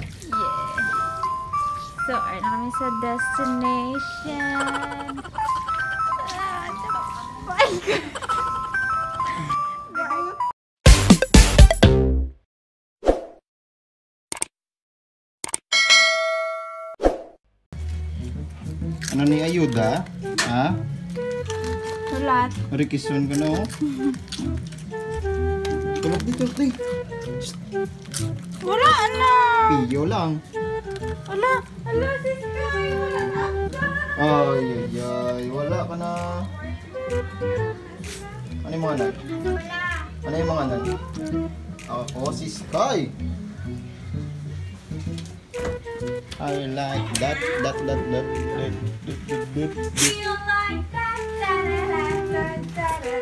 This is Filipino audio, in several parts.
Yeah. So, ay na kami sa destination. Ah, my God. Ano ni ayuda? Ha? Sulat. Marikison ka na oh. Tulog dito, Tay. Wala, ano? Piyo lang. Wala, wala, sis Kai, wala na. Ay, ay, ay. Wala ka na. Ano yung mga anak? Ano yung mga anak? Ako, si Sky. I like that, that, that, that, that, that, that, that. Do you like that, that, that, that? Wala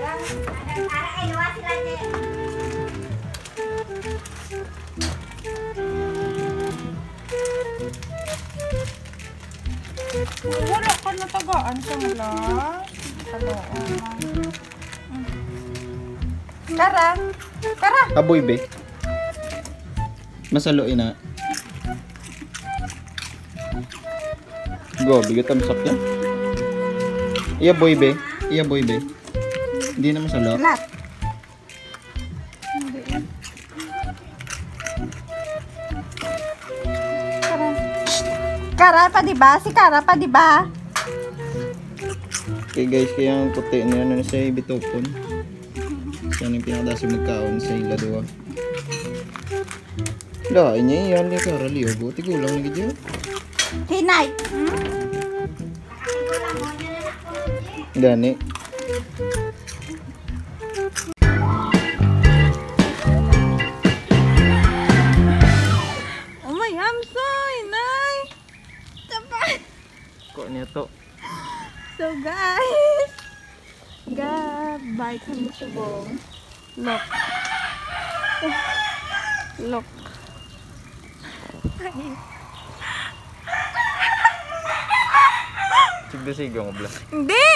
ka na tagaan sa mula. Taloon. Tara. Tara. Aboy, be. Masaloy na. Go, bigat ang sak yan. Iya boy, be. Iya boy, be. Hindi na masalo. Lat. Kara. Kara pa di ba? Si Kara pa di ba? Okay guys, kaya ang puti na ano na sa bitopon. Yan yung pinakadasig nagkaon sa ila duwa. Lain niya yan, liya kara liyo. Buti gulang na gidyo. Hinay. Gani. my comfortable. Look. Look. Sigda-sigaw mo, Blas. Hindi!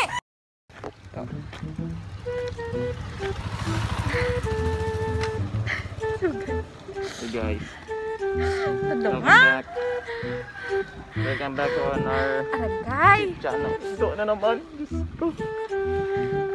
So guys. Welcome back. Welcome back on our Aray. channel. Ito na naman. Gusto.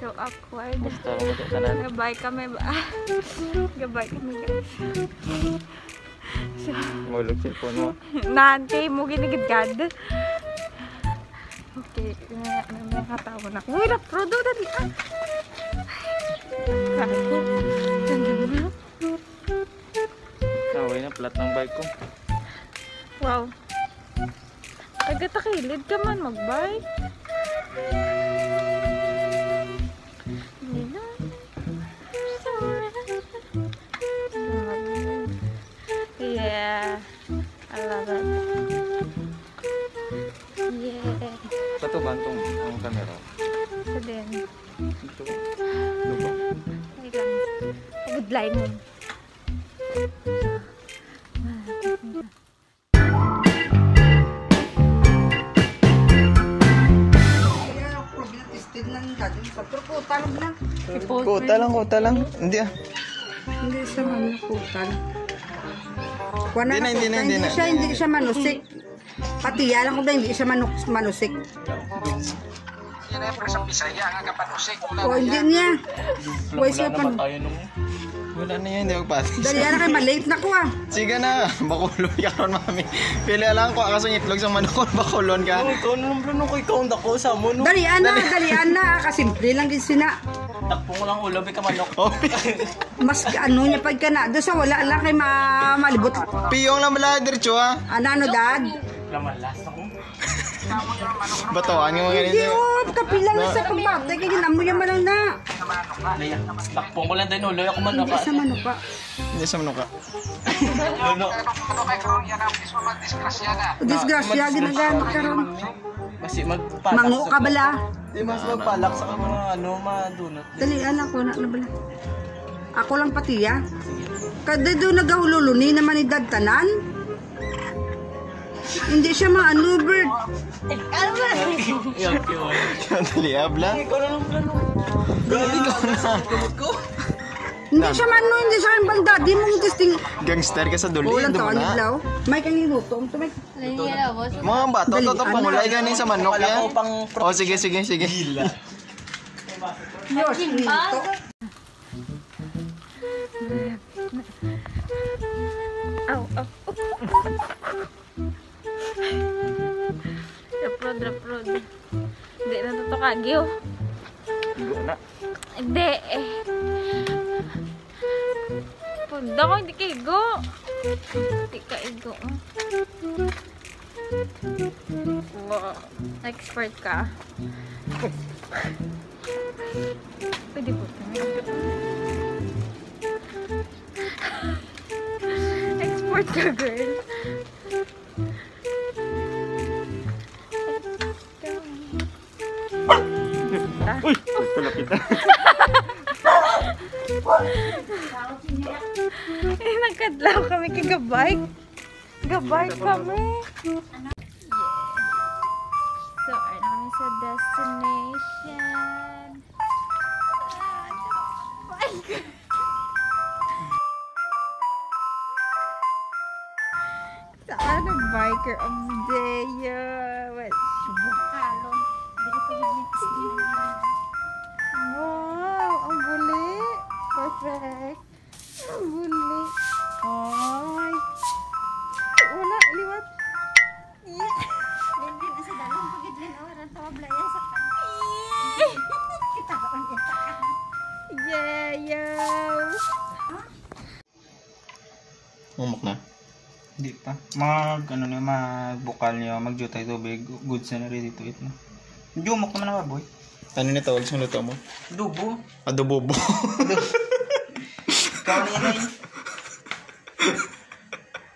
so awkward. Gabay kami ba? Gabay kami. So, Mulog cellphone mo. Nante mo ginigidgad. Okay, may, mga katawa na. Uy, na-prodo dali ah. Kago. Ganda mo. Naway na, flat ng bike ko. Wow. Tagatakilid ka man mag-bike. Sa to ba itong ang camera? Ito din. Ito. Ito ba? Wait lang. Good line mo. Kuta lang, kuta lang. Hindi ah. Hindi siya manukutan. Kuha Hindi na, hindi na, hindi na. siya, hindi siya manusik. Pati yan ko na hindi siya manu manusik. O hindi niya. Huwag siya pan... tayo nung... Wala na yan, hindi magpasok. Dali yan na kayo, malate na ko ah. Sige na, bakulon ka ron mami. Pili lang ko, akaso itlog sa manukon, bakulon ka. Ikaw na lang plano ko, ikaw ang dako sa mo, no? Dali yan na, dali yan na. Kasimple lang din sina. Takpo mo lang ulo, may kamanok. Oh, Mas ano niya pag ka na. Doon sa wala lang kay ma malibot. piyong lang mala, dircho ah. Ano ano dad? Laman last ako. Batoan yung mga Hindi ganito. oh, kapilang na sa pagbatay. Kaya ginamoy naman lang na. Laya. Takpong ko lang din ulo. Ako man Hindi sa manuka. Hindi sa manuka. Ano? Disgrasya, ginagamit ka ron. Kasi magpalak. Mango ka bala. Di mas magpalak sa mga ano, madunot. Dalian ako na, na bala. Ako lang pati ya. Kada doon nagahululuni naman ni Dad Tanan. Hindi siya maano, Bert. Yuck, yun. Dali. Ikaw na. Hindi siya maano, hindi siya ang bang daddy mong testing. Gangster ka sa duli. Ulan Doon to, mo ang na. idlaw. May kang may Mga bato, Dali, toto ano? pangulay ganin sa manok yan. ko pang Oh, sige, sige, sige. Diyos, inuto. Aw, na to kagyo. Hindi eh. Punda ko, hindi kaigo. Hindi kaigo. Wow. Expert ka. Pwede po. Export ka, girl. Eh, nagkadlaw kami kay gabay. Gabay kami. So, ano kami sa destination. Saan ang biker of the day? Yeah. Ang buli! Ay! Wala! Liwat! Yeah! Yeah! Yaw! Umak na. Hindi pa. Mag, ano niya, magbukal niya, magjutay tubig, goods na ready to eat na. Jumok naman na boy. Ano ni tawag sa luto mo? Dubo. Adobobo.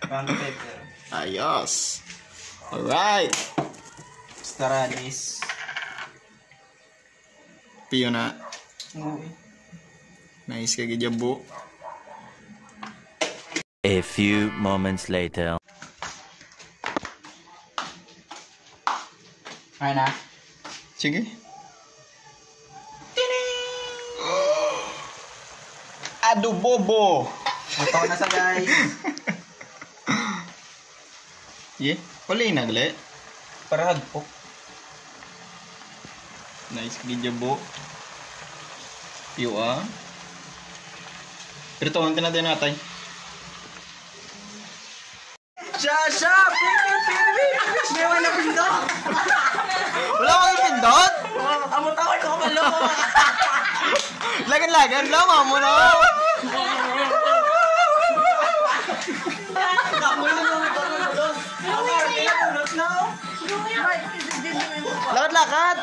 Ikaw na pepper. Ayos. Alright. Staradis. Piyo na. Uy. Nice kagi jabo. A few moments later. Ay na. Sige. Adobobo. Ito na sa guys. Ye, wala nagle. Para hagpok. Nice kagi jabo. Piyo ah. Pero tawag na din natay. Shasha! Pipi! Pipi! May wala! Wala kang pindot? Amot ako, ikaw ka malo. Lagan-lagan lang, mo na. Lakad-lakad.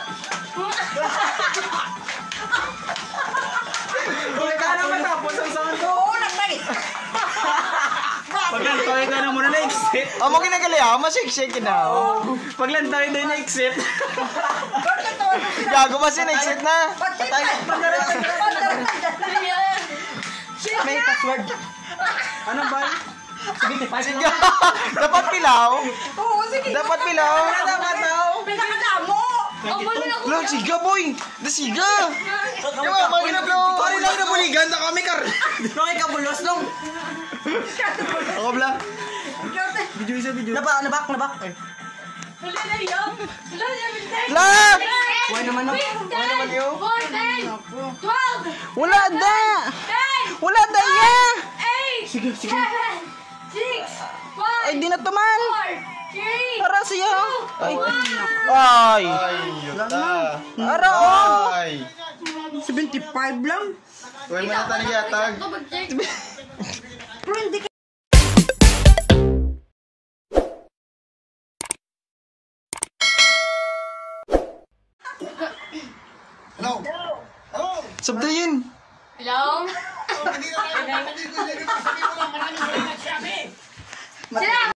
Kung ka naman tapos ang sound ko. Oo, nagtay! Paglantay ka na muna na exit. O mo ginagali ako, masik-shake na. Paglantay din na exit. Gago ba sin exit na? Patay. May password. Ano ba? Sige, tipay Sige. Dapat pilaw. Oo, sige. Dapat pilaw. Dapat daw. Pinakadamo. Lo, siga boy. Da siga. Yung mga mga ginablo. Pari lang na buligan na kami kar. Nung ikabulos nung. Ako bla. Video isa video. Nabak, nabak, nabak. La! Why naman no? Why naman yun? Wala da. Wala da ya. Sige, sige. Ay, na tuman. Tara siya. Ay. Ay. Ara oh. 75 lang. Uy, mana tani yatag. Pero hindi ka Hello. Hello. Sabdayin. Hello. Oh, Hello. Yeah.